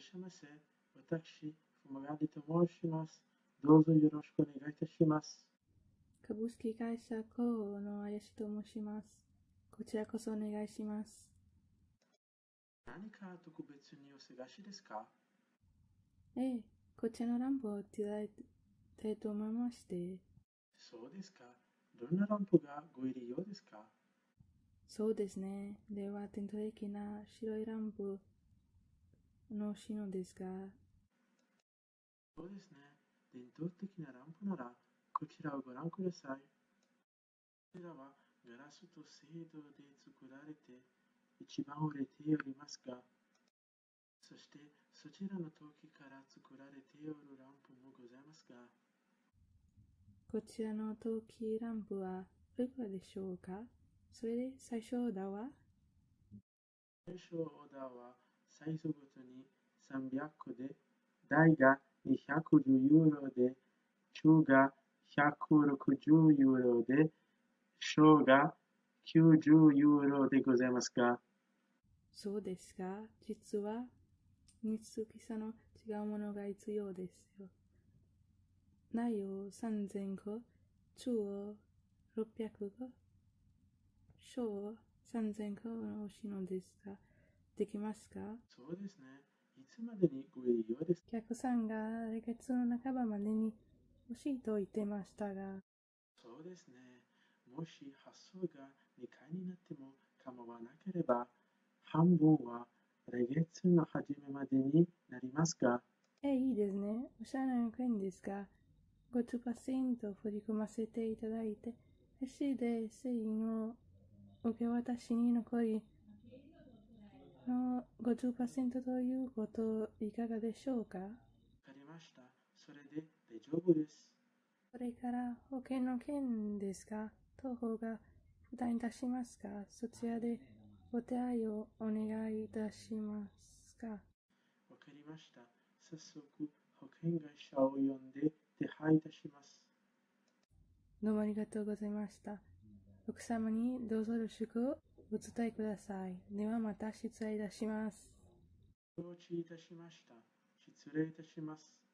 っしゃいませ。私、ふまがりと申します。どうぞよろしくお願いいたします。株式会社広報の林と申します。こちらこそお願いします。何か特別にお探しですか？ええ、こちらのランプをいただいたいと思いまして。そうですか。どんなランプがご入り用ですか？そうですね。では、伝統的な白いランプの欲しいのですが、そうですね。伝統的なランプなら、こちらをご覧ください。こちらはガラスと青銅で作られて一番売れておりますが、そしてそちらの陶器から作られておるランプもございますが、こちらの陶器ランプはいくらでしょうか？それで最初オーダーは？最初オーダーはサイズごとに300個で、大が210ユーロで、中が160ユーロで、小が90ユーロでございますが、そうですが、実は3つ大きさの違うものが必要ですよ。内容3000個、中を600個、小を3000個の欲しのですが、できますか？そうですね。いつまでにご入り用ですお客さんが来月の半ばまでに欲しいと言ってましたが、そうですね。もし発送が2回になっても構わなければ、半分は来月の初めまでになりますが、え、いいですね。お支払いの件ですが、5%振り込ませていただいて、FC で繊維の受け渡しに残りの50%ということいかがでしょうか？わかりました。それで大丈夫です。それから保険の件ですが、当方が負担いたしますが、そちらでお手合いをお願いいたしますか？わかりました。早速、保険会社を呼んで手配いたします。どうもありがとうございました。奥様にどうぞよろしくお伝えください。ではまた失礼いたします。承知いたしました。失礼いたします。